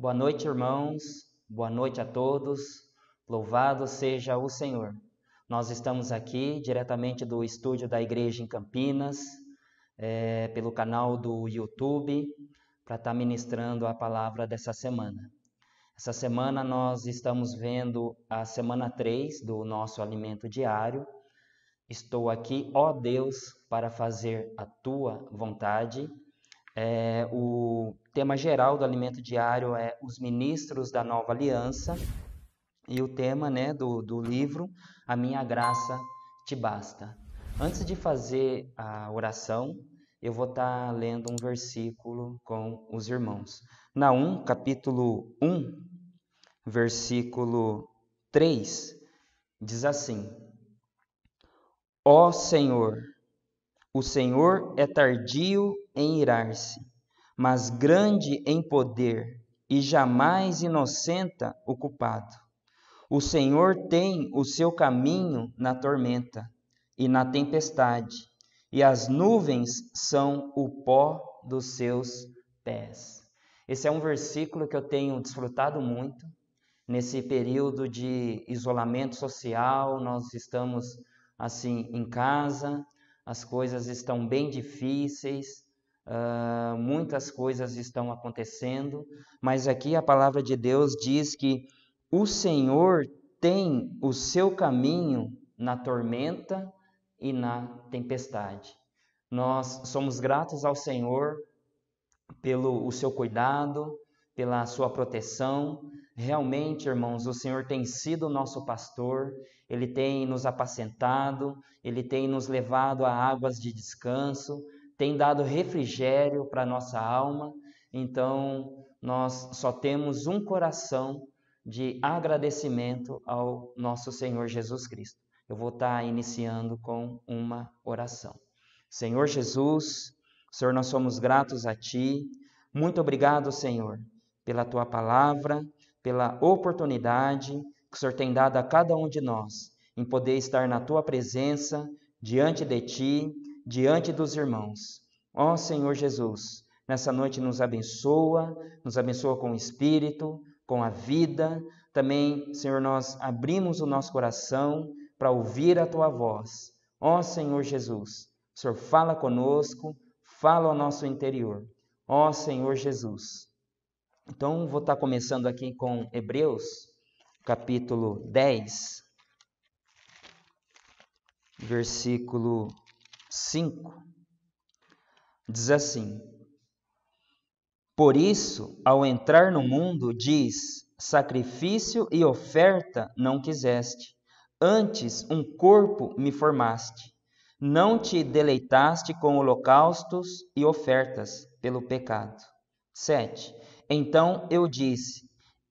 Boa noite, irmãos. Boa noite a todos. Louvado seja o Senhor. Nós estamos aqui diretamente do estúdio da igreja em Campinas, é, pelo canal do YouTube, para estar tá ministrando a palavra dessa semana. Essa semana nós estamos vendo a semana 3 do nosso alimento diário. Estou aqui, ó Deus, para fazer a tua vontade. É, o tema geral do alimento diário é os ministros da nova aliança. E o tema né, do, do livro, A Minha Graça Te Basta. Antes de fazer a oração, eu vou estar tá lendo um versículo com os irmãos. Naum, capítulo 1, versículo 3, diz assim: Ó Senhor, o Senhor é tardio em irar-se, mas grande em poder e jamais inocenta o culpado. O Senhor tem o seu caminho na tormenta e na tempestade, e as nuvens são o pó dos seus pés. Esse é um versículo que eu tenho desfrutado muito nesse período de isolamento social. Nós estamos assim em casa, as coisas estão bem difíceis, uh, muitas coisas estão acontecendo, mas aqui a palavra de Deus diz que o Senhor tem o seu caminho na tormenta e na tempestade. Nós somos gratos ao Senhor pelo o seu cuidado, pela sua proteção. Realmente, irmãos, o Senhor tem sido o nosso pastor ele tem nos apacentado, ele tem nos levado a águas de descanso, tem dado refrigério para nossa alma. Então, nós só temos um coração de agradecimento ao nosso Senhor Jesus Cristo. Eu vou estar iniciando com uma oração. Senhor Jesus, Senhor, nós somos gratos a Ti. Muito obrigado, Senhor, pela Tua palavra, pela oportunidade que o Senhor tem dado a cada um de nós em poder estar na tua presença, diante de ti, diante dos irmãos. Ó Senhor Jesus, nessa noite nos abençoa, nos abençoa com o espírito, com a vida. Também, Senhor, nós abrimos o nosso coração para ouvir a tua voz. Ó Senhor Jesus, o Senhor fala conosco, fala ao nosso interior. Ó Senhor Jesus. Então, vou estar começando aqui com Hebreus, capítulo 10, versículo 5. Diz assim: Por isso, ao entrar no mundo, diz: sacrifício e oferta não quiseste, antes um corpo me formaste. Não te deleitaste com holocaustos e ofertas pelo pecado. 7. Então eu disse: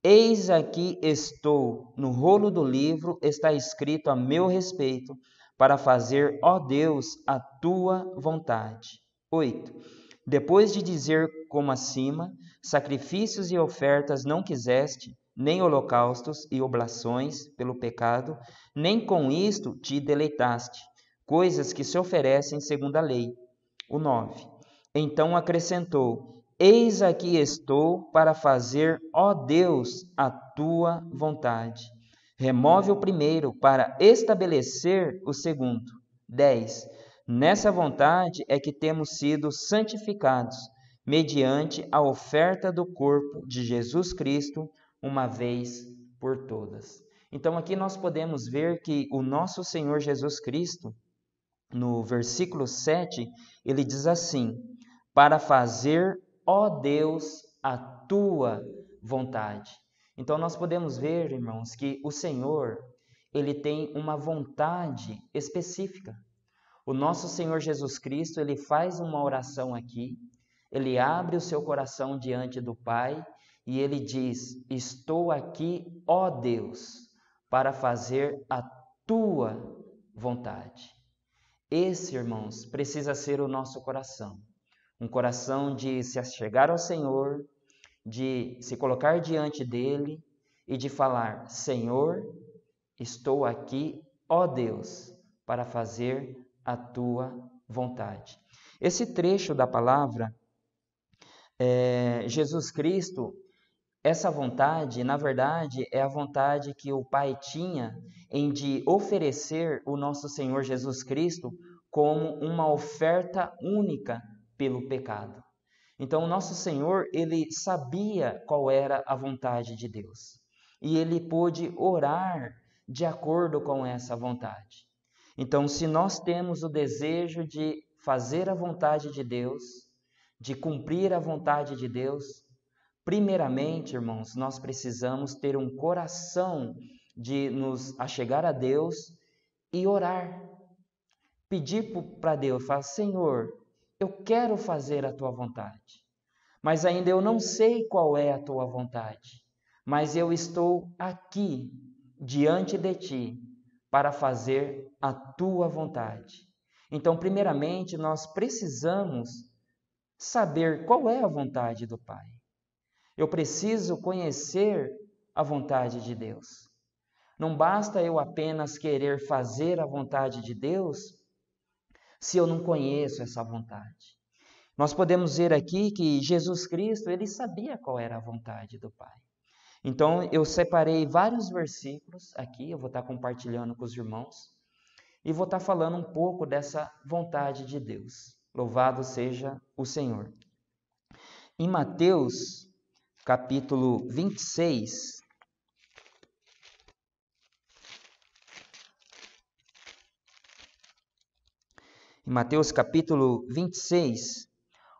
Eis aqui estou, no rolo do livro está escrito a meu respeito, para fazer, ó Deus, a tua vontade. 8. Depois de dizer como acima, sacrifícios e ofertas não quiseste, nem holocaustos e oblações pelo pecado, nem com isto te deleitaste, coisas que se oferecem segundo a lei. O 9. Então acrescentou: Eis aqui estou para fazer, ó Deus, a tua vontade. Remove o primeiro para estabelecer o segundo. 10. Nessa vontade é que temos sido santificados, mediante a oferta do corpo de Jesus Cristo, uma vez por todas. Então aqui nós podemos ver que o nosso Senhor Jesus Cristo, no versículo 7, ele diz assim: para fazer ó Deus, a tua vontade. Então nós podemos ver, irmãos, que o Senhor, ele tem uma vontade específica. O nosso Senhor Jesus Cristo, ele faz uma oração aqui, ele abre o seu coração diante do Pai e ele diz: Estou aqui, ó Deus, para fazer a tua vontade. Esse, irmãos, precisa ser o nosso coração um coração de se achegar ao Senhor, de se colocar diante dele e de falar: Senhor, estou aqui, ó Deus, para fazer a tua vontade. Esse trecho da palavra, é, Jesus Cristo essa vontade, na verdade, é a vontade que o Pai tinha em de oferecer o nosso Senhor Jesus Cristo como uma oferta única pelo pecado. Então, o nosso Senhor, ele sabia qual era a vontade de Deus. E ele pôde orar de acordo com essa vontade. Então, se nós temos o desejo de fazer a vontade de Deus, de cumprir a vontade de Deus, primeiramente, irmãos, nós precisamos ter um coração de nos achegar a Deus e orar. Pedir para Deus, falar: Senhor, eu quero fazer a tua vontade, mas ainda eu não sei qual é a tua vontade, mas eu estou aqui diante de ti para fazer a tua vontade. Então, primeiramente, nós precisamos saber qual é a vontade do Pai. Eu preciso conhecer a vontade de Deus. Não basta eu apenas querer fazer a vontade de Deus se eu não conheço essa vontade. Nós podemos ver aqui que Jesus Cristo, ele sabia qual era a vontade do Pai. Então, eu separei vários versículos aqui, eu vou estar compartilhando com os irmãos, e vou estar falando um pouco dessa vontade de Deus. Louvado seja o Senhor. Em Mateus, capítulo 26, Em Mateus capítulo 26,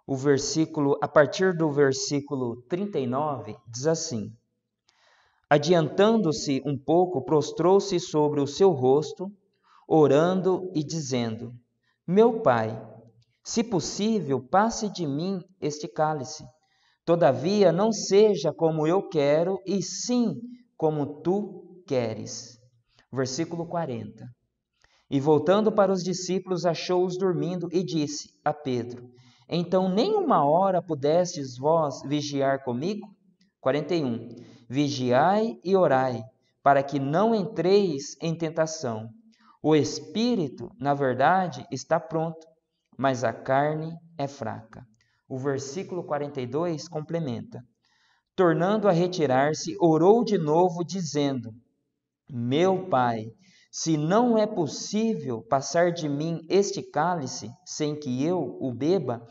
o versículo, a partir do versículo 39, diz assim: Adiantando-se um pouco, prostrou-se sobre o seu rosto, orando e dizendo: Meu pai, se possível, passe de mim este cálice. Todavia, não seja como eu quero, e sim como tu queres. Versículo 40. E voltando para os discípulos, achou-os dormindo e disse a Pedro: Então nem uma hora pudestes vós vigiar comigo? 41. Vigiai e orai, para que não entreis em tentação. O espírito, na verdade, está pronto, mas a carne é fraca. O versículo 42 complementa: Tornando a retirar-se, orou de novo, dizendo: Meu pai, se não é possível passar de mim este cálice sem que eu o beba,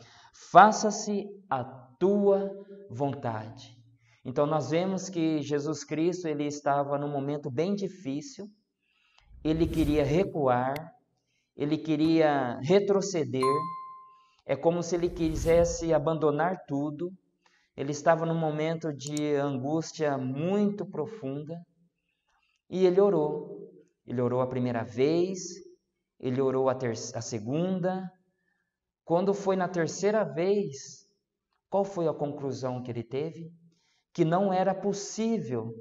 faça-se a tua vontade. Então nós vemos que Jesus Cristo ele estava num momento bem difícil. Ele queria recuar, ele queria retroceder. É como se ele quisesse abandonar tudo. Ele estava num momento de angústia muito profunda e ele orou. Ele orou a primeira vez, ele orou a, a segunda. Quando foi na terceira vez, qual foi a conclusão que ele teve? Que não era possível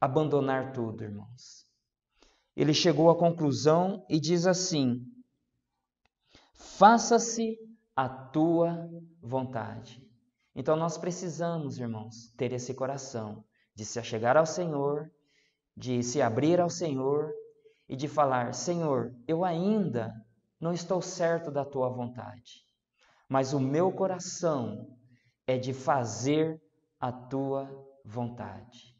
abandonar tudo, irmãos. Ele chegou à conclusão e diz assim: Faça-se a tua vontade. Então nós precisamos, irmãos, ter esse coração de se achegar ao Senhor de se abrir ao Senhor e de falar: Senhor, eu ainda não estou certo da tua vontade, mas o meu coração é de fazer a tua vontade.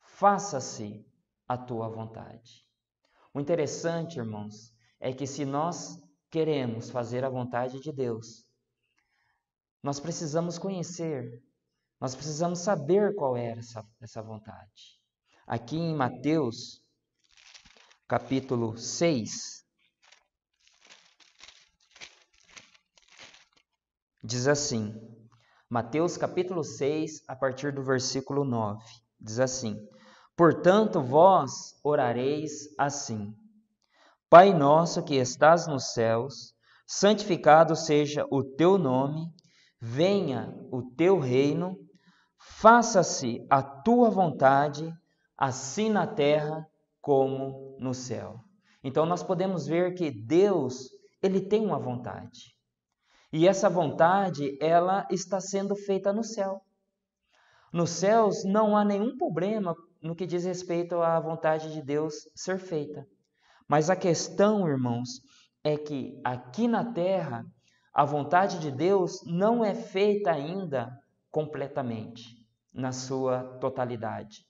Faça-se a tua vontade. O interessante, irmãos, é que se nós queremos fazer a vontade de Deus, nós precisamos conhecer, nós precisamos saber qual é essa, essa vontade. Aqui em Mateus, capítulo 6, diz assim: Mateus capítulo 6, a partir do versículo 9, diz assim: Portanto, vós orareis assim: Pai nosso que estás nos céus, santificado seja o teu nome, venha o teu reino, faça-se a tua vontade assim na terra como no céu. Então nós podemos ver que Deus, ele tem uma vontade. E essa vontade, ela está sendo feita no céu. Nos céus não há nenhum problema no que diz respeito à vontade de Deus ser feita. Mas a questão, irmãos, é que aqui na terra a vontade de Deus não é feita ainda completamente. na sua totalidade.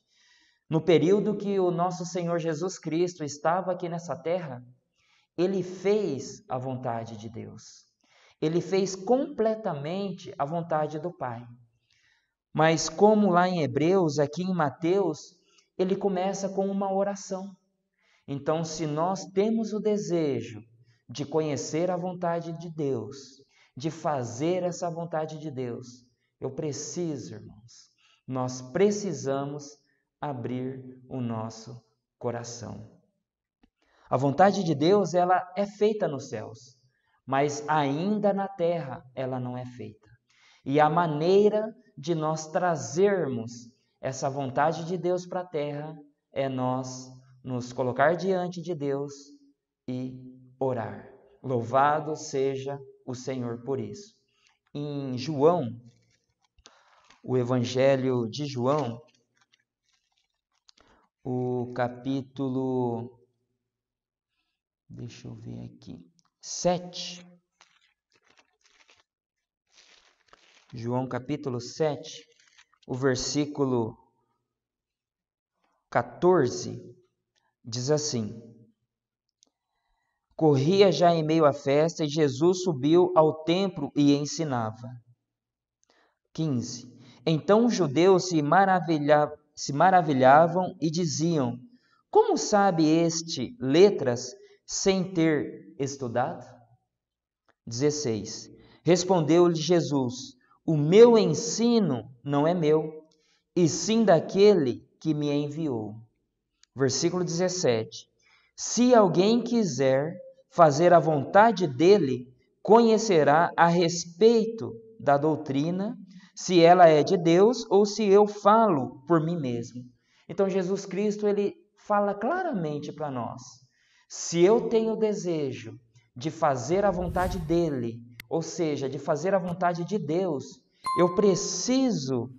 No período que o nosso Senhor Jesus Cristo estava aqui nessa terra, ele fez a vontade de Deus. Ele fez completamente a vontade do Pai. Mas, como lá em Hebreus, aqui em Mateus, ele começa com uma oração. Então, se nós temos o desejo de conhecer a vontade de Deus, de fazer essa vontade de Deus, eu preciso, irmãos, nós precisamos abrir o nosso coração. A vontade de Deus, ela é feita nos céus, mas ainda na terra ela não é feita. E a maneira de nós trazermos essa vontade de Deus para a terra é nós nos colocar diante de Deus e orar. Louvado seja o Senhor por isso. Em João, o Evangelho de João, o capítulo. Deixa eu ver aqui. 7. João capítulo 7, o versículo 14, diz assim: Corria já em meio à festa e Jesus subiu ao templo e ensinava. 15. Então os judeus se maravilhavam se maravilhavam e diziam: Como sabe este letras sem ter estudado? 16. Respondeu-lhe Jesus: O meu ensino não é meu, e sim daquele que me enviou. Versículo 17. Se alguém quiser fazer a vontade dele, conhecerá a respeito da doutrina se ela é de Deus ou se eu falo por mim mesmo. Então Jesus Cristo ele fala claramente para nós: se eu tenho desejo de fazer a vontade dele, ou seja, de fazer a vontade de Deus, eu preciso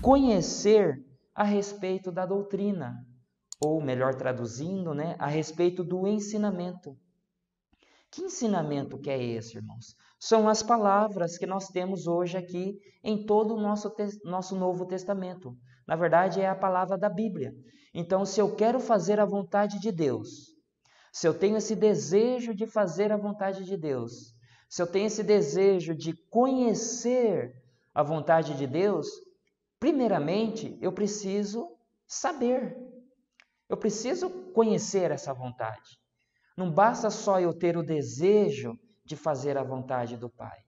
conhecer a respeito da doutrina, ou melhor traduzindo, né, a respeito do ensinamento. Que ensinamento que é esse, irmãos? São as palavras que nós temos hoje aqui em todo o nosso, nosso Novo Testamento. Na verdade, é a palavra da Bíblia. Então, se eu quero fazer a vontade de Deus, se eu tenho esse desejo de fazer a vontade de Deus, se eu tenho esse desejo de conhecer a vontade de Deus, primeiramente eu preciso saber. Eu preciso conhecer essa vontade. Não basta só eu ter o desejo de fazer a vontade do Pai.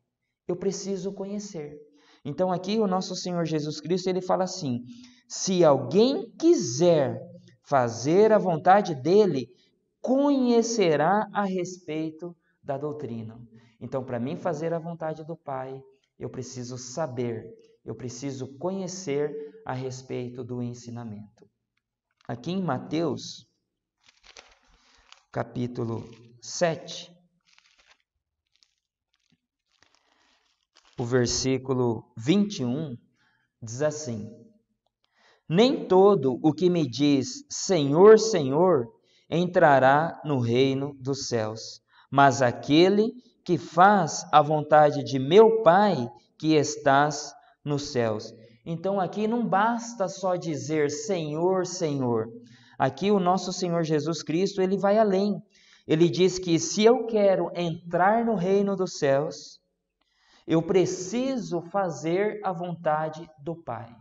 Eu preciso conhecer. Então aqui o nosso Senhor Jesus Cristo, ele fala assim: se alguém quiser fazer a vontade dele, conhecerá a respeito da doutrina. Então, para mim fazer a vontade do Pai, eu preciso saber, eu preciso conhecer a respeito do ensinamento. Aqui em Mateus, capítulo 7, o versículo 21 diz assim: Nem todo o que me diz Senhor, Senhor entrará no reino dos céus, mas aquele que faz a vontade de meu Pai que estás nos céus. Então aqui não basta só dizer Senhor, Senhor, Aqui o nosso Senhor Jesus Cristo, ele vai além. Ele diz que se eu quero entrar no reino dos céus, eu preciso fazer a vontade do Pai.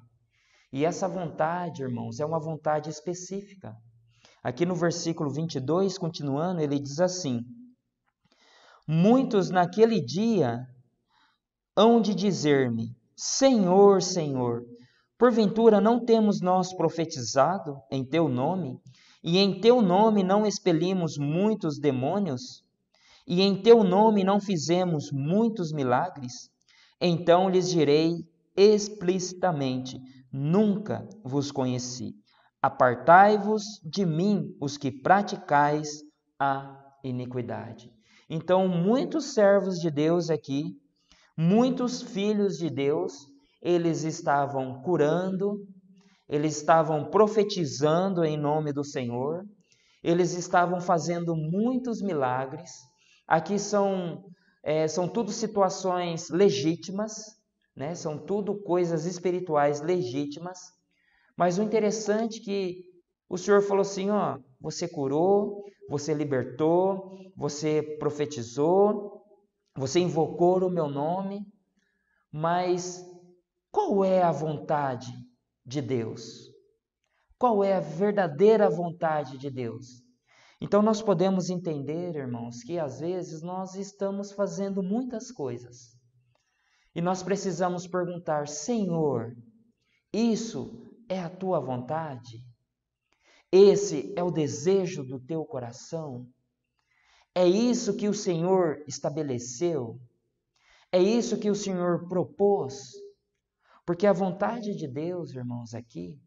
E essa vontade, irmãos, é uma vontade específica. Aqui no versículo 22, continuando, ele diz assim: Muitos naquele dia hão de dizer-me: Senhor, Senhor, Porventura não temos nós profetizado em teu nome, e em teu nome não expelimos muitos demônios, e em teu nome não fizemos muitos milagres? Então lhes direi explicitamente: Nunca vos conheci. Apartai-vos de mim, os que praticais a iniquidade. Então, muitos servos de Deus aqui, muitos filhos de Deus, eles estavam curando, eles estavam profetizando em nome do Senhor, eles estavam fazendo muitos milagres. Aqui são, é, são tudo situações legítimas, né? São tudo coisas espirituais legítimas. Mas o interessante é que o Senhor falou assim, ó, você curou, você libertou, você profetizou, você invocou o meu nome, mas qual é a vontade de Deus? Qual é a verdadeira vontade de Deus? Então nós podemos entender, irmãos, que às vezes nós estamos fazendo muitas coisas. E nós precisamos perguntar: Senhor, isso é a tua vontade? Esse é o desejo do teu coração? É isso que o Senhor estabeleceu? É isso que o Senhor propôs? Porque a vontade de Deus, irmãos, aqui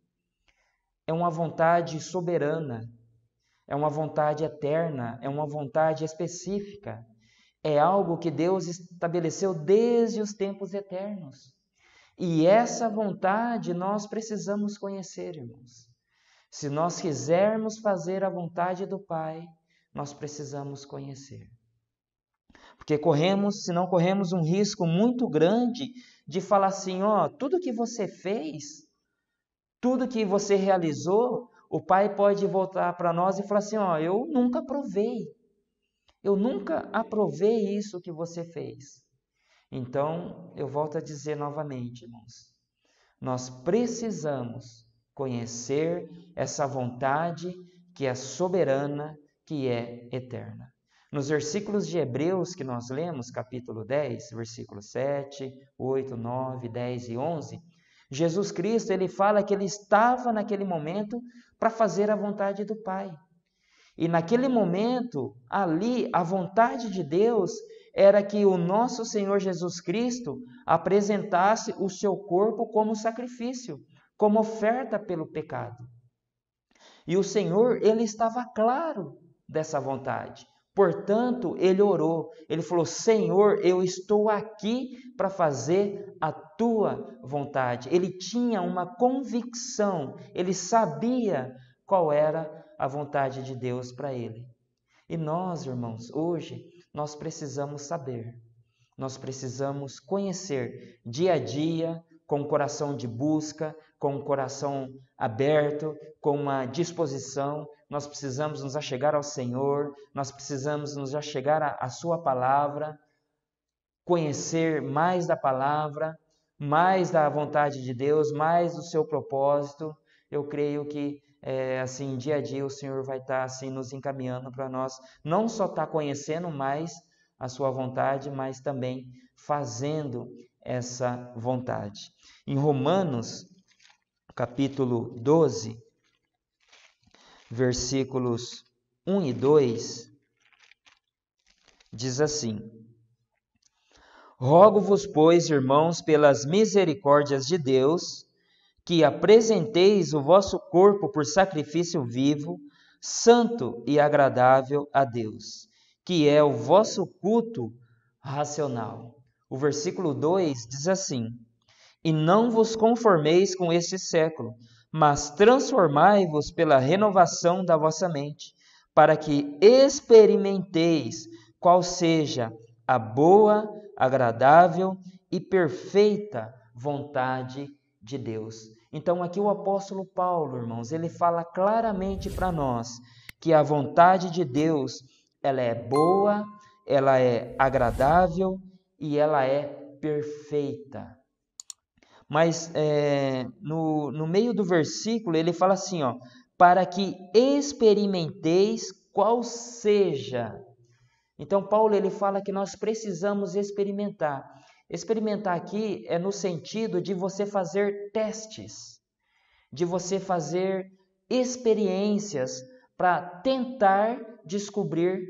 é uma vontade soberana, é uma vontade eterna, é uma vontade específica. É algo que Deus estabeleceu desde os tempos eternos. E essa vontade nós precisamos conhecer, irmãos. Se nós quisermos fazer a vontade do Pai, nós precisamos conhecer. Porque corremos, se não corremos um risco muito grande de falar assim, ó, tudo que você fez, tudo que você realizou, o pai pode voltar para nós e falar assim, ó, eu nunca provei. Eu nunca aprovei isso que você fez. Então, eu volto a dizer novamente, irmãos, nós precisamos conhecer essa vontade que é soberana, que é eterna. Nos versículos de Hebreus que nós lemos, capítulo 10, versículos 7, 8, 9, 10 e 11, Jesus Cristo, ele fala que ele estava naquele momento para fazer a vontade do Pai. E naquele momento, ali, a vontade de Deus era que o nosso Senhor Jesus Cristo apresentasse o seu corpo como sacrifício, como oferta pelo pecado. E o Senhor, ele estava claro dessa vontade. Portanto, ele orou, ele falou: Senhor, eu estou aqui para fazer a tua vontade. Ele tinha uma convicção, ele sabia qual era a vontade de Deus para ele. E nós, irmãos, hoje, nós precisamos saber, nós precisamos conhecer dia a dia, com o coração de busca, com o coração aberto, com uma disposição nós precisamos nos achegar ao Senhor, nós precisamos nos achegar à, Sua palavra, conhecer mais da palavra, mais da vontade de Deus, mais do seu propósito. Eu creio que é, assim dia a dia o Senhor vai estar assim nos encaminhando para nós não só estar tá conhecendo mais a Sua vontade, mas também fazendo essa vontade. Em Romanos, capítulo 12, versículos 1 e 2, diz assim: Rogo-vos, pois, irmãos, pelas misericórdias de Deus, que apresenteis o vosso corpo por sacrifício vivo, santo e agradável a Deus, que é o vosso culto racional. O versículo 2 diz assim: E não vos conformeis com este século, mas transformai-vos pela renovação da vossa mente, para que experimenteis qual seja a boa, agradável e perfeita vontade de Deus. Então, aqui o apóstolo Paulo, irmãos, ele fala claramente para nós que a vontade de Deus, ela é boa, ela é agradável e ela é perfeita. Mas é, no, no meio do versículo ele fala assim, ó, para que experimenteis qual seja. Então Paulo ele fala que nós precisamos experimentar. Experimentar aqui é no sentido de você fazer testes, de você fazer experiências para tentar descobrir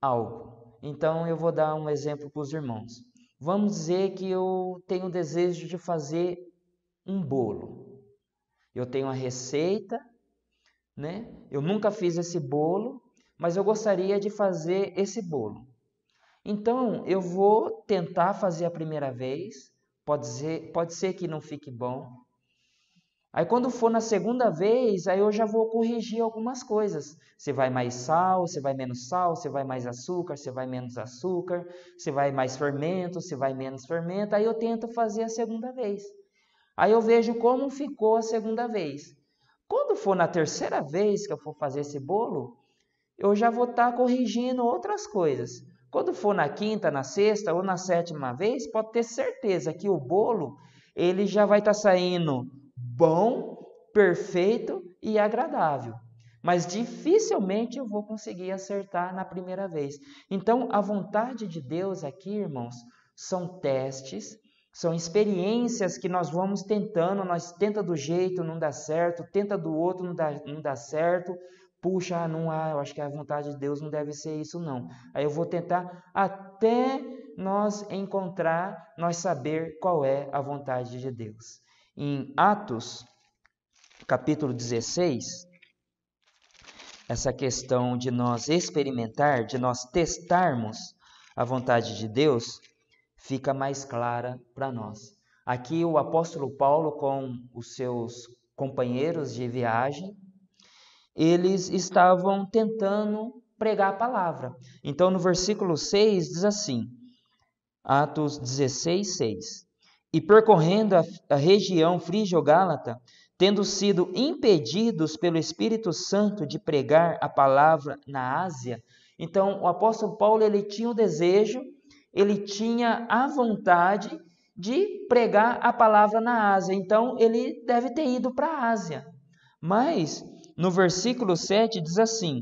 algo. Então eu vou dar um exemplo para os irmãos. Vamos dizer que eu tenho o desejo de fazer um bolo. Eu tenho a receita, né? Eu nunca fiz esse bolo, mas eu gostaria de fazer esse bolo. Então, eu vou tentar fazer a primeira vez. Pode ser, pode ser que não fique bom. Aí quando for na segunda vez, aí eu já vou corrigir algumas coisas. Você vai mais sal, você vai menos sal, você vai mais açúcar, você vai menos açúcar, você vai mais fermento, você vai menos fermento. Aí eu tento fazer a segunda vez. Aí eu vejo como ficou a segunda vez. Quando for na terceira vez que eu for fazer esse bolo, eu já vou estar tá corrigindo outras coisas. Quando for na quinta, na sexta ou na sétima vez, pode ter certeza que o bolo ele já vai estar tá saindo bom, perfeito e agradável. Mas dificilmente eu vou conseguir acertar na primeira vez. Então, a vontade de Deus aqui, irmãos, são testes, são experiências que nós vamos tentando, nós tenta do jeito, não dá certo, tenta do outro, não dá, não dá certo. Puxa, não há, eu acho que a vontade de Deus não deve ser isso não. Aí eu vou tentar até nós encontrar, nós saber qual é a vontade de Deus. Em Atos, capítulo 16, essa questão de nós experimentar, de nós testarmos a vontade de Deus, fica mais clara para nós. Aqui o apóstolo Paulo com os seus companheiros de viagem, eles estavam tentando pregar a palavra. Então no versículo 6 diz assim: Atos 16, 6. E percorrendo a, a região frígio-gálata, tendo sido impedidos pelo Espírito Santo de pregar a palavra na Ásia, então o apóstolo Paulo ele tinha o desejo, ele tinha a vontade de pregar a palavra na Ásia. Então ele deve ter ido para a Ásia. Mas no versículo 7 diz assim: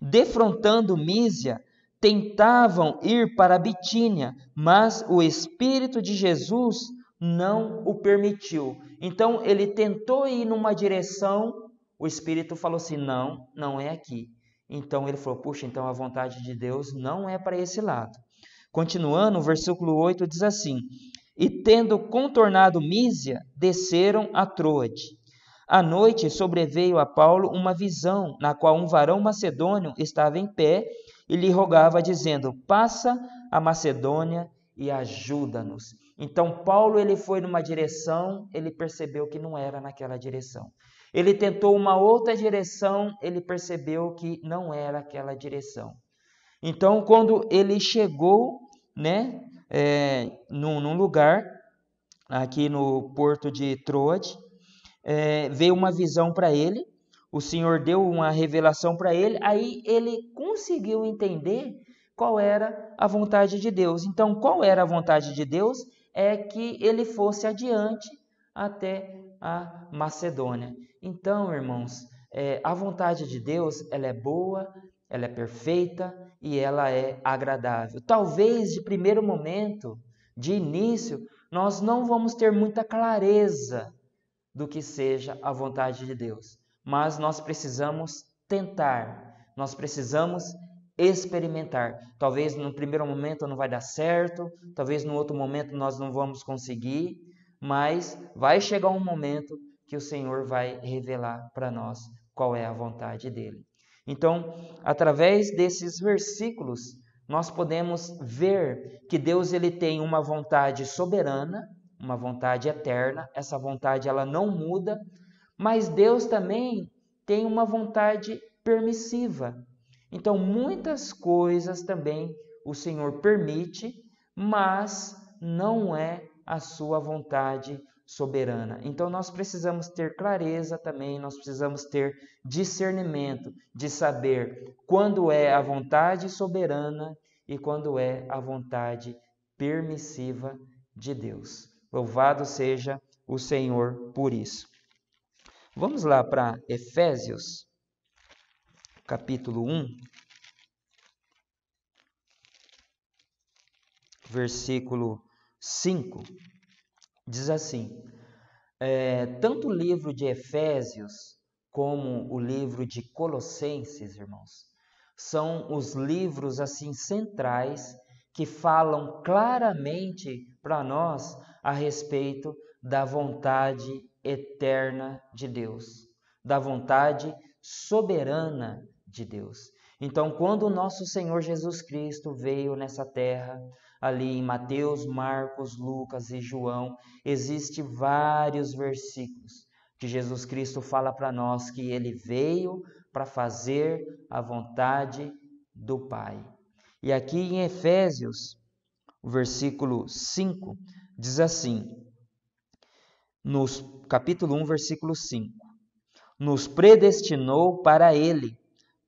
Defrontando Mísia, tentavam ir para Bitínia, mas o Espírito de Jesus não o permitiu. Então ele tentou ir numa direção, o Espírito falou assim: não, não é aqui. Então ele falou: puxa, então a vontade de Deus não é para esse lado. Continuando, o versículo 8 diz assim: E tendo contornado Mísia, desceram a Troade. À noite sobreveio a Paulo uma visão, na qual um varão macedônio estava em pé e lhe rogava, dizendo: Passa a Macedônia e ajuda-nos. Então Paulo ele foi numa direção, ele percebeu que não era naquela direção. Ele tentou uma outra direção, ele percebeu que não era aquela direção. Então, quando ele chegou, né, é, num, num lugar aqui no porto de Troade, é, veio uma visão para ele o Senhor deu uma revelação para ele, aí ele conseguiu entender qual era a vontade de Deus. Então, qual era a vontade de Deus? É que ele fosse adiante até a Macedônia. Então, irmãos, é, a vontade de Deus ela é boa, ela é perfeita e ela é agradável. Talvez de primeiro momento, de início, nós não vamos ter muita clareza do que seja a vontade de Deus mas nós precisamos tentar, nós precisamos experimentar. Talvez no primeiro momento não vai dar certo, talvez no outro momento nós não vamos conseguir, mas vai chegar um momento que o Senhor vai revelar para nós qual é a vontade dele. Então, através desses versículos, nós podemos ver que Deus ele tem uma vontade soberana, uma vontade eterna. Essa vontade ela não muda, mas Deus também tem uma vontade permissiva. Então, muitas coisas também o Senhor permite, mas não é a sua vontade soberana. Então, nós precisamos ter clareza também, nós precisamos ter discernimento de saber quando é a vontade soberana e quando é a vontade permissiva de Deus. Louvado seja o Senhor por isso. Vamos lá para Efésios, capítulo 1, versículo 5. Diz assim: é, tanto o livro de Efésios como o livro de Colossenses, irmãos, são os livros assim centrais que falam claramente para nós a respeito da vontade eterna de Deus, da vontade soberana de Deus. Então, quando o nosso Senhor Jesus Cristo veio nessa terra, ali em Mateus, Marcos, Lucas e João, existe vários versículos que Jesus Cristo fala para nós que ele veio para fazer a vontade do Pai. E aqui em Efésios, o versículo 5 diz assim: no capítulo 1, versículo 5: Nos predestinou para ele,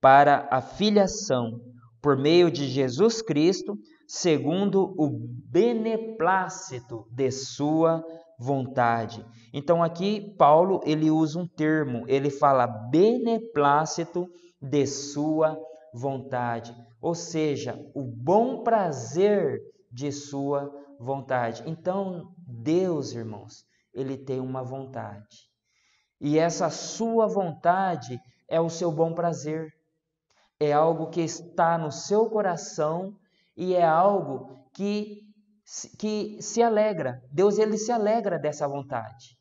para a filiação, por meio de Jesus Cristo, segundo o beneplácito de sua vontade. Então aqui Paulo ele usa um termo, ele fala beneplácito de sua vontade, ou seja, o bom prazer de sua vontade. Então Deus, irmãos, ele tem uma vontade. E essa sua vontade é o seu bom prazer. É algo que está no seu coração e é algo que que se alegra. Deus ele se alegra dessa vontade.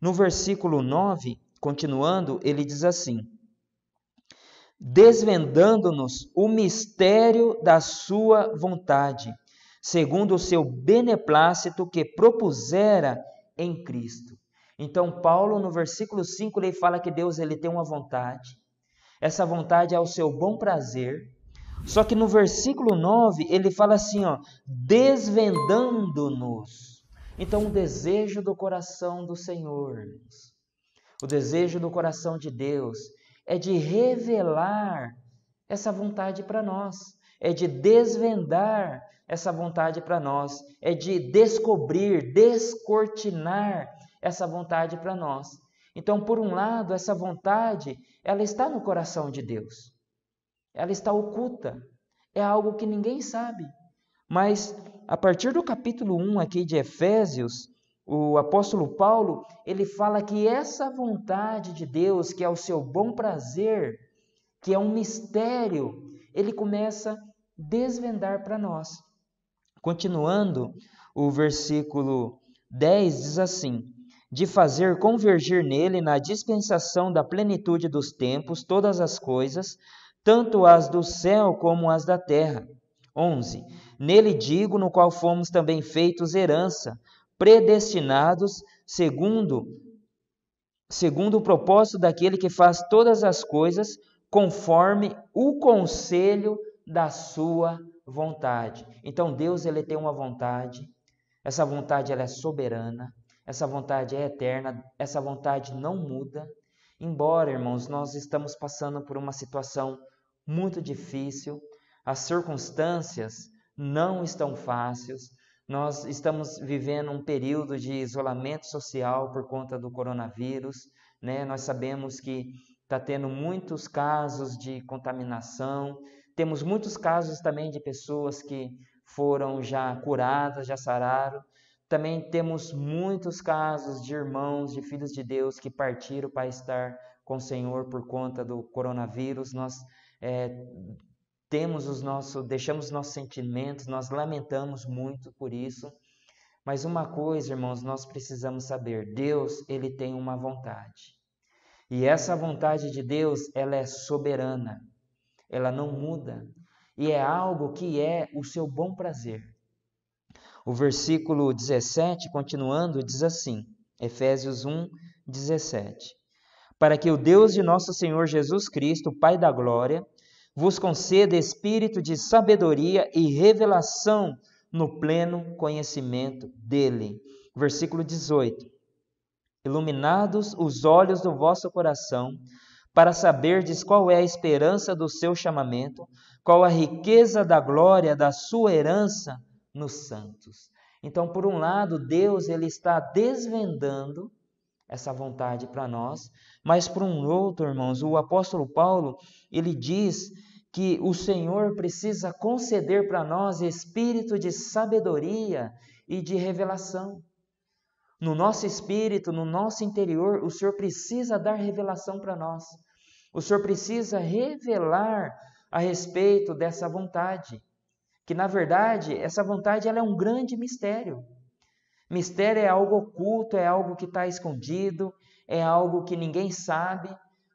No versículo 9, continuando, ele diz assim: Desvendando-nos o mistério da sua vontade, segundo o seu beneplácito que propusera em Cristo. Então, Paulo, no versículo 5, ele fala que Deus ele tem uma vontade. Essa vontade é o seu bom prazer só que no versículo 9 ele fala assim, ó, desvendando-nos. Então o desejo do coração do Senhor, o desejo do coração de Deus é de revelar essa vontade para nós, é de desvendar essa vontade para nós, é de descobrir, descortinar essa vontade para nós. Então, por um lado, essa vontade, ela está no coração de Deus ela está oculta, é algo que ninguém sabe. Mas a partir do capítulo 1 aqui de Efésios, o apóstolo Paulo, ele fala que essa vontade de Deus, que é o seu bom prazer, que é um mistério, ele começa desvendar para nós. Continuando, o versículo 10 diz assim: de fazer convergir nele na dispensação da plenitude dos tempos todas as coisas, tanto as do céu como as da terra. 11. Nele digo, no qual fomos também feitos herança, predestinados segundo segundo o propósito daquele que faz todas as coisas conforme o conselho da sua vontade. Então Deus ele tem uma vontade. Essa vontade ela é soberana, essa vontade é eterna, essa vontade não muda. Embora, irmãos, nós estamos passando por uma situação muito difícil, as circunstâncias não estão fáceis. Nós estamos vivendo um período de isolamento social por conta do coronavírus, né? Nós sabemos que está tendo muitos casos de contaminação, temos muitos casos também de pessoas que foram já curadas, já sararam. Também temos muitos casos de irmãos, de filhos de Deus que partiram para estar com o Senhor por conta do coronavírus. Nós é, temos os nossos, deixamos os nossos sentimentos, nós lamentamos muito por isso. Mas uma coisa, irmãos, nós precisamos saber: Deus, ele tem uma vontade. E essa vontade de Deus, ela é soberana. Ela não muda. E é algo que é o seu bom prazer. O versículo 17, continuando, diz assim: Efésios 1, 17 para que o Deus de nosso Senhor Jesus Cristo, Pai da glória, vos conceda espírito de sabedoria e revelação no pleno conhecimento dele. Versículo 18. Iluminados os olhos do vosso coração, para saberdes qual é a esperança do seu chamamento, qual a riqueza da glória da sua herança nos santos. Então, por um lado, Deus ele está desvendando essa vontade para nós. Mas por um outro, irmãos, o apóstolo Paulo, ele diz que o Senhor precisa conceder para nós espírito de sabedoria e de revelação. No nosso espírito, no nosso interior, o Senhor precisa dar revelação para nós. O Senhor precisa revelar a respeito dessa vontade, que na verdade essa vontade ela é um grande mistério. Mistério é algo oculto, é algo que está escondido, é algo que ninguém sabe,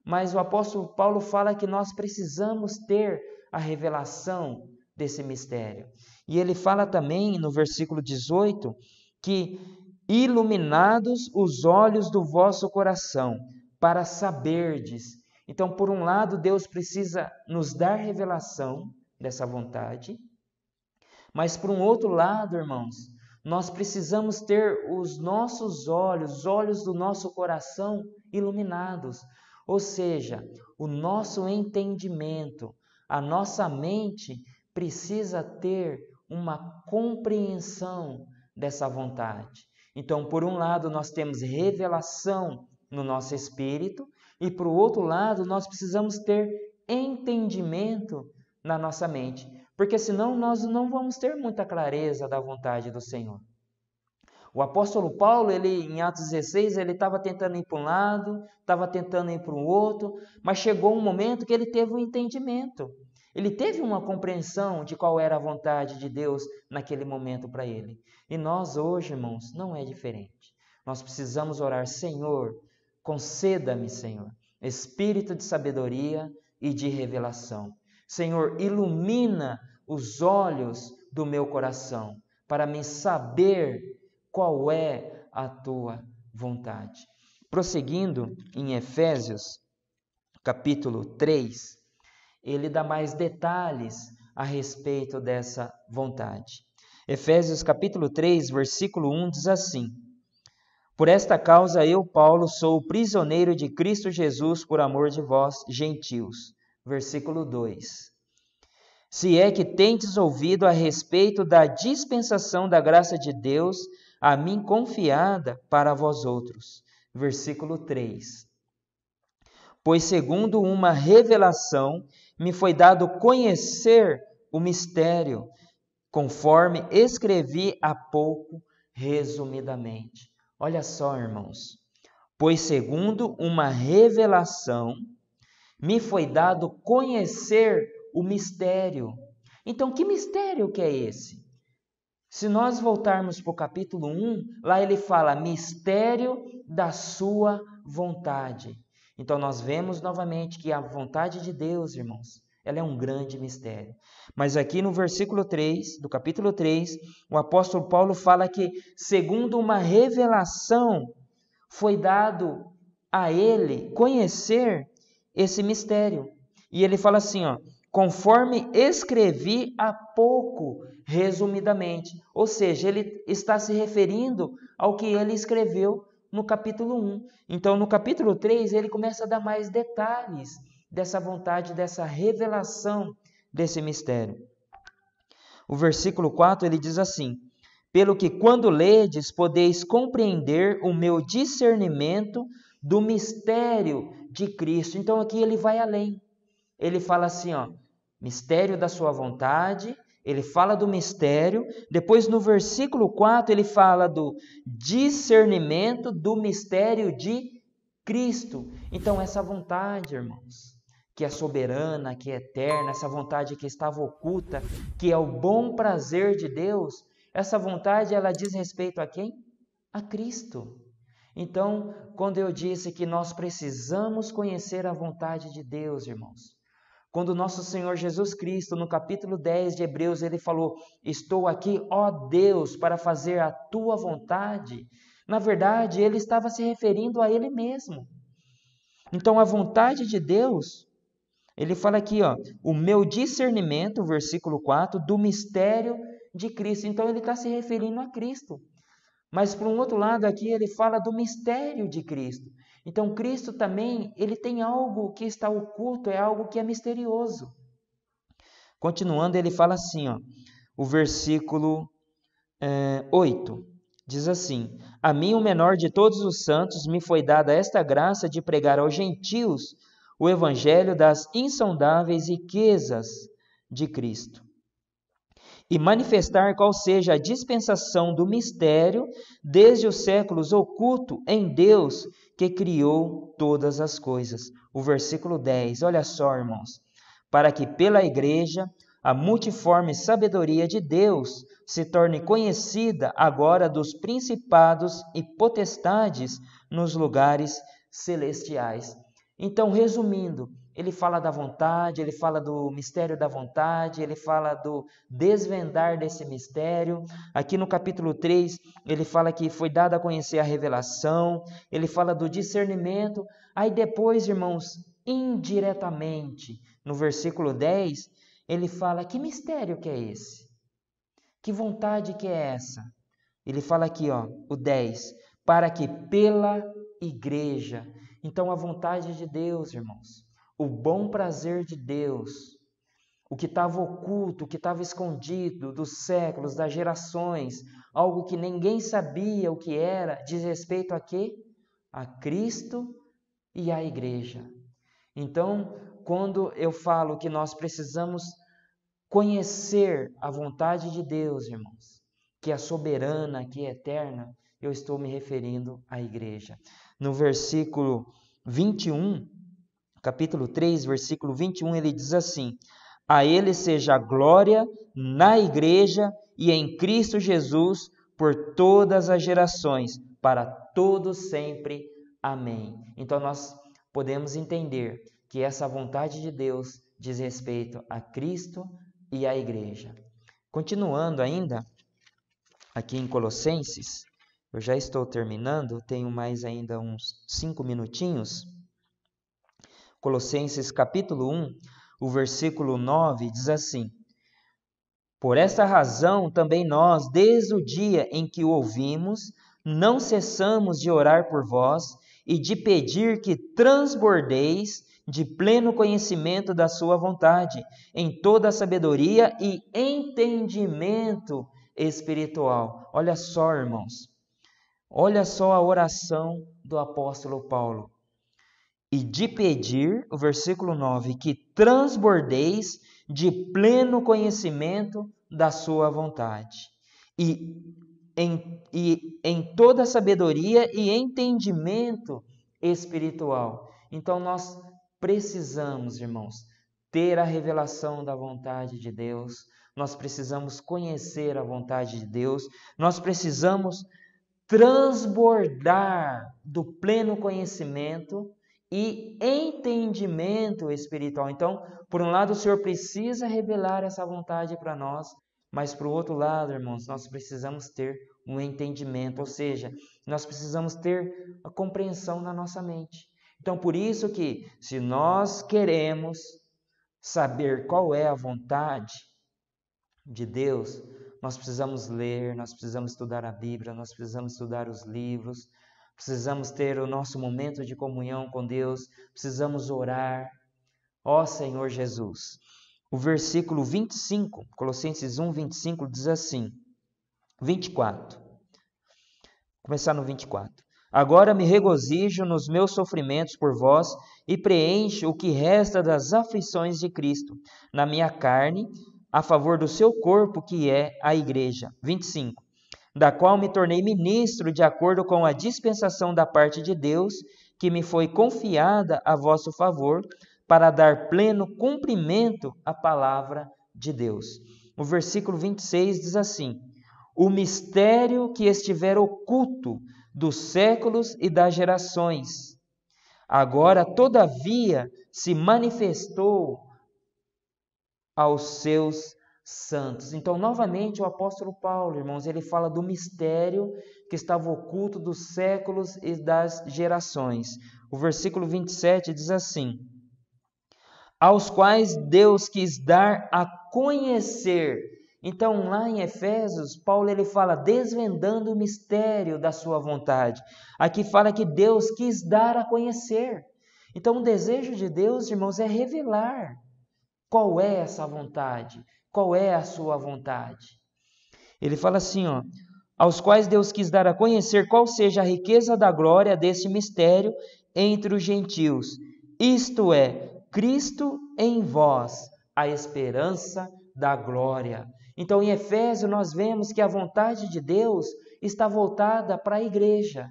mas o apóstolo Paulo fala que nós precisamos ter a revelação desse mistério. E ele fala também no versículo 18 que iluminados os olhos do vosso coração, para saberdes. Então, por um lado, Deus precisa nos dar revelação dessa vontade, mas por um outro lado, irmãos, nós precisamos ter os nossos olhos, os olhos do nosso coração iluminados, ou seja, o nosso entendimento, a nossa mente precisa ter uma compreensão dessa vontade. Então, por um lado, nós temos revelação no nosso espírito, e por outro lado, nós precisamos ter entendimento na nossa mente, porque senão nós não vamos ter muita clareza da vontade do Senhor. O apóstolo Paulo, ele em Atos 16, ele estava tentando ir para um lado, estava tentando ir para o outro, mas chegou um momento que ele teve um entendimento. Ele teve uma compreensão de qual era a vontade de Deus naquele momento para ele. E nós hoje, irmãos, não é diferente. Nós precisamos orar, Senhor, conceda-me, Senhor, espírito de sabedoria e de revelação. Senhor, ilumina os olhos do meu coração para me saber qual é a tua vontade. Prosseguindo em Efésios, capítulo 3, ele dá mais detalhes a respeito dessa vontade. Efésios capítulo 3, versículo 1 diz assim: Por esta causa eu, Paulo, sou prisioneiro de Cristo Jesus por amor de vós, gentios. Versículo 2. Se é que tendes ouvido a respeito da dispensação da graça de Deus, a mim confiada para vós outros. Versículo 3. Pois segundo uma revelação me foi dado conhecer o mistério, conforme escrevi há pouco resumidamente. Olha só, irmãos. Pois segundo uma revelação me foi dado conhecer o mistério. Então, que mistério que é esse? Se nós voltarmos para o capítulo 1, lá ele fala mistério da sua vontade. Então nós vemos novamente que a vontade de Deus, irmãos, ela é um grande mistério. Mas aqui no versículo 3, do capítulo 3, o apóstolo Paulo fala que, segundo uma revelação, foi dado a ele conhecer esse mistério. E ele fala assim, ó, conforme escrevi há pouco, resumidamente. Ou seja, ele está se referindo ao que ele escreveu no capítulo 1. Então, no capítulo 3, ele começa a dar mais detalhes dessa vontade, dessa revelação desse mistério. O versículo 4 ele diz assim: Pelo que quando ledes, podeis compreender o meu discernimento do mistério de Cristo. Então aqui ele vai além. Ele fala assim, ó, mistério da sua vontade, ele fala do mistério, depois no versículo 4 ele fala do discernimento do mistério de Cristo. Então, essa vontade, irmãos, que é soberana, que é eterna, essa vontade que estava oculta, que é o bom prazer de Deus, essa vontade ela diz respeito a quem? A Cristo. Então, quando eu disse que nós precisamos conhecer a vontade de Deus, irmãos, quando nosso Senhor Jesus Cristo, no capítulo 10 de Hebreus, ele falou: Estou aqui, ó Deus, para fazer a tua vontade. Na verdade, ele estava se referindo a ele mesmo. Então, a vontade de Deus, ele fala aqui, ó, o meu discernimento, versículo 4, do mistério de Cristo. Então, ele está se referindo a Cristo. Mas, por um outro lado, aqui ele fala do mistério de Cristo. Então, Cristo também, ele tem algo que está oculto, é algo que é misterioso. Continuando, ele fala assim, ó, o versículo é, 8, diz assim, A mim, o menor de todos os santos, me foi dada esta graça de pregar aos gentios o evangelho das insondáveis riquezas de Cristo e manifestar qual seja a dispensação do mistério desde os séculos oculto em Deus que criou todas as coisas. O versículo 10, olha só, irmãos. Para que pela igreja a multiforme sabedoria de Deus se torne conhecida agora dos principados e potestades nos lugares celestiais. Então, resumindo, ele fala da vontade, ele fala do mistério da vontade, ele fala do desvendar desse mistério. Aqui no capítulo 3, ele fala que foi dado a conhecer a revelação, ele fala do discernimento. Aí depois, irmãos, indiretamente, no versículo 10, ele fala: que mistério que é esse? Que vontade que é essa? Ele fala aqui, ó, o 10, para que pela igreja. Então a vontade de Deus, irmãos, o bom prazer de Deus, o que estava oculto, o que estava escondido dos séculos, das gerações, algo que ninguém sabia o que era, diz respeito a quê? A Cristo e à igreja. Então, quando eu falo que nós precisamos conhecer a vontade de Deus, irmãos, que é soberana, que é eterna, eu estou me referindo à igreja. No versículo 21, capítulo 3, versículo 21, ele diz assim: A ele seja a glória na igreja e em Cristo Jesus por todas as gerações, para todos sempre. Amém. Então nós podemos entender que essa vontade de Deus diz respeito a Cristo, e a igreja. Continuando ainda, aqui em Colossenses, eu já estou terminando, tenho mais ainda uns cinco minutinhos. Colossenses capítulo 1, o versículo 9 diz assim: Por esta razão também nós, desde o dia em que o ouvimos, não cessamos de orar por vós e de pedir que transbordeis de pleno conhecimento da Sua vontade, em toda sabedoria e entendimento espiritual. Olha só, irmãos, olha só a oração do apóstolo Paulo. E de pedir, o versículo 9, que transbordeis de pleno conhecimento da Sua vontade. E em, e em toda sabedoria e entendimento espiritual. Então, nós precisamos, irmãos, ter a revelação da vontade de Deus, nós precisamos conhecer a vontade de Deus, nós precisamos transbordar do pleno conhecimento e entendimento espiritual. Então, por um lado, o Senhor precisa revelar essa vontade para nós, mas por outro lado, irmãos, nós precisamos ter um entendimento, ou seja, nós precisamos ter a compreensão na nossa mente. Então, por isso que, se nós queremos saber qual é a vontade de Deus, nós precisamos ler, nós precisamos estudar a Bíblia, nós precisamos estudar os livros, precisamos ter o nosso momento de comunhão com Deus, precisamos orar. Ó Senhor Jesus. O versículo 25, Colossenses 1, 25 diz assim: 24. Começar no 24. Agora me regozijo nos meus sofrimentos por vós e preencho o que resta das aflições de Cristo na minha carne, a favor do seu corpo, que é a Igreja. 25. Da qual me tornei ministro de acordo com a dispensação da parte de Deus, que me foi confiada a vosso favor, para dar pleno cumprimento à palavra de Deus. O versículo 26 diz assim: O mistério que estiver oculto dos séculos e das gerações. Agora, todavia, se manifestou aos seus santos. Então, novamente, o apóstolo Paulo, irmãos, ele fala do mistério que estava oculto dos séculos e das gerações. O versículo 27 diz assim: Aos quais Deus quis dar a conhecer então, lá em Efésios, Paulo ele fala desvendando o mistério da sua vontade. Aqui fala que Deus quis dar a conhecer. Então, o desejo de Deus, irmãos, é revelar qual é essa vontade, qual é a sua vontade. Ele fala assim, ó, aos quais Deus quis dar a conhecer qual seja a riqueza da glória desse mistério entre os gentios, isto é, Cristo em vós, a esperança da glória. Então, em Efésio, nós vemos que a vontade de Deus está voltada para a igreja.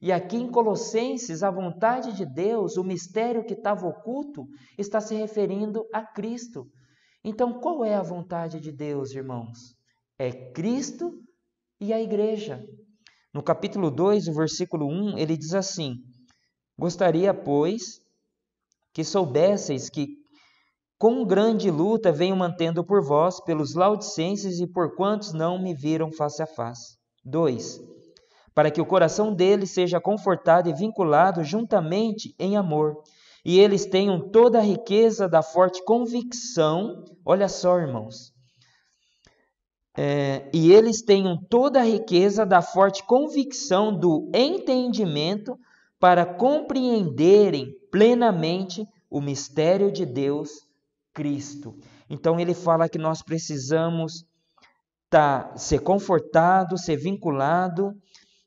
E aqui em Colossenses, a vontade de Deus, o mistério que estava oculto, está se referindo a Cristo. Então, qual é a vontade de Deus, irmãos? É Cristo e a igreja. No capítulo 2, o versículo 1, ele diz assim: Gostaria, pois, que soubesseis que com grande luta venho mantendo por vós, pelos laudicenses e por quantos não me viram face a face. 2. Para que o coração deles seja confortado e vinculado juntamente em amor, e eles tenham toda a riqueza da forte convicção. Olha só, irmãos. É, e eles tenham toda a riqueza da forte convicção do entendimento para compreenderem plenamente o mistério de Deus, Cristo. Então ele fala que nós precisamos tá, ser confortado, ser vinculado,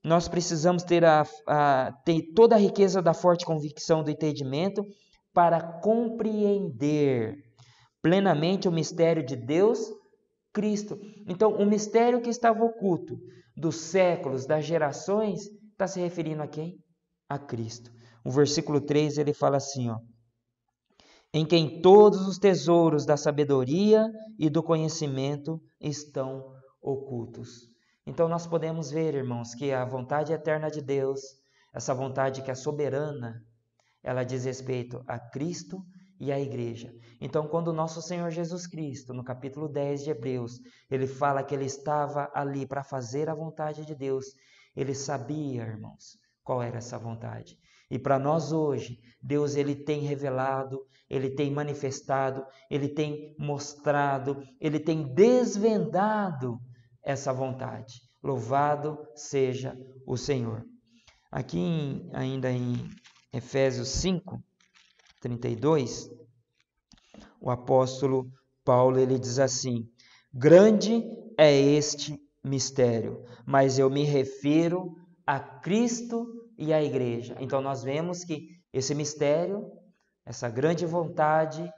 nós precisamos ter, a, a, ter toda a riqueza da forte convicção do entendimento para compreender plenamente o mistério de Deus, Cristo. Então, o mistério que estava oculto dos séculos, das gerações, está se referindo a quem? A Cristo. O versículo 3 ele fala assim, ó: Em quem todos os tesouros da sabedoria e do conhecimento estão ocultos. Então nós podemos ver, irmãos, que a vontade eterna de Deus, essa vontade que é soberana, ela diz respeito a Cristo e à igreja. Então, quando o nosso Senhor Jesus Cristo, no capítulo 10 de Hebreus, ele fala que ele estava ali para fazer a vontade de Deus, ele sabia, irmãos, qual era essa vontade. E para nós hoje, Deus ele tem revelado, ele tem manifestado, ele tem mostrado, ele tem desvendado essa vontade. Louvado seja o Senhor. Aqui em, ainda em Efésios 5, 32, o apóstolo Paulo ele diz assim: Grande é este mistério, mas eu me refiro a Cristo e a igreja. Então nós vemos que esse mistério, essa grande vontade,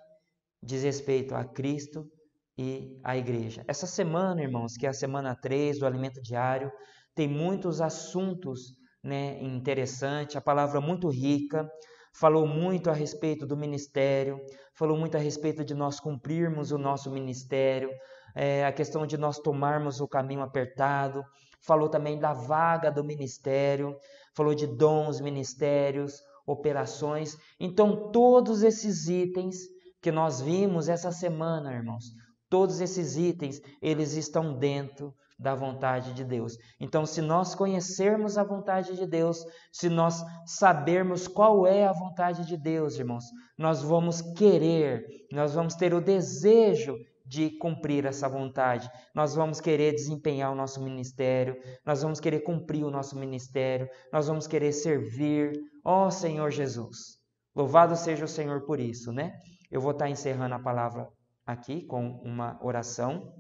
diz respeito a Cristo e à igreja. Essa semana, irmãos, que é a semana 3 do alimento diário, tem muitos assuntos né, interessantes, a palavra muito rica, falou muito a respeito do ministério, falou muito a respeito de nós cumprirmos o nosso ministério, é, a questão de nós tomarmos o caminho apertado, falou também da vaga do ministério, falou de dons, ministérios, operações. Então, todos esses itens que nós vimos essa semana, irmãos, todos esses itens, eles estão dentro da vontade de Deus. Então, se nós conhecermos a vontade de Deus, se nós sabermos qual é a vontade de Deus, irmãos, nós vamos querer, nós vamos ter o desejo de cumprir essa vontade. Nós vamos querer desempenhar o nosso ministério, nós vamos querer cumprir o nosso ministério, nós vamos querer servir. Ó oh, Senhor Jesus, louvado seja o Senhor por isso, né? Eu vou estar encerrando a palavra aqui com uma oração.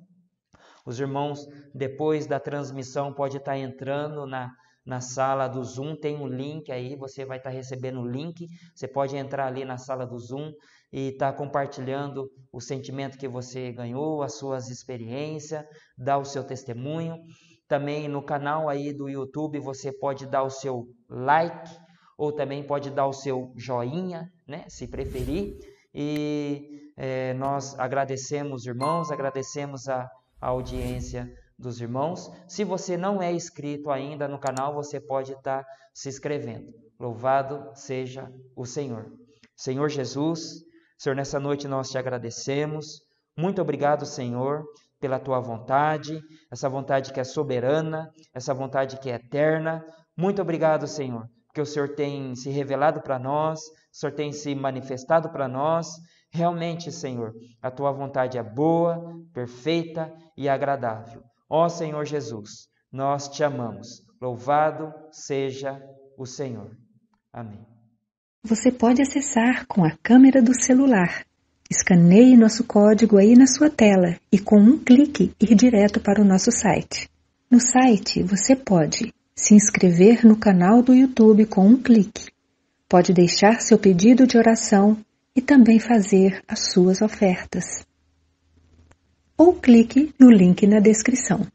Os irmãos, depois da transmissão, pode estar entrando na, na sala do Zoom, tem um link aí, você vai estar recebendo o link, você pode entrar ali na sala do Zoom, e está compartilhando o sentimento que você ganhou, as suas experiências, dar o seu testemunho. Também no canal aí do YouTube você pode dar o seu like ou também pode dar o seu joinha, né, se preferir. E é, nós agradecemos, irmãos, agradecemos a, a audiência dos irmãos. Se você não é inscrito ainda no canal, você pode estar tá se inscrevendo. Louvado seja o Senhor. Senhor Jesus, Senhor, nessa noite nós te agradecemos. Muito obrigado, Senhor, pela tua vontade, essa vontade que é soberana, essa vontade que é eterna. Muito obrigado, Senhor, porque o Senhor tem se revelado para nós, o Senhor tem se manifestado para nós. Realmente, Senhor, a tua vontade é boa, perfeita e agradável. Ó Senhor Jesus, nós te amamos. Louvado seja o Senhor. Amém você pode acessar com a câmera do celular. Escaneie nosso código aí na sua tela e com um clique ir direto para o nosso site. No site você pode se inscrever no canal do YouTube com um clique. Pode deixar seu pedido de oração e também fazer as suas ofertas. Ou clique no link na descrição.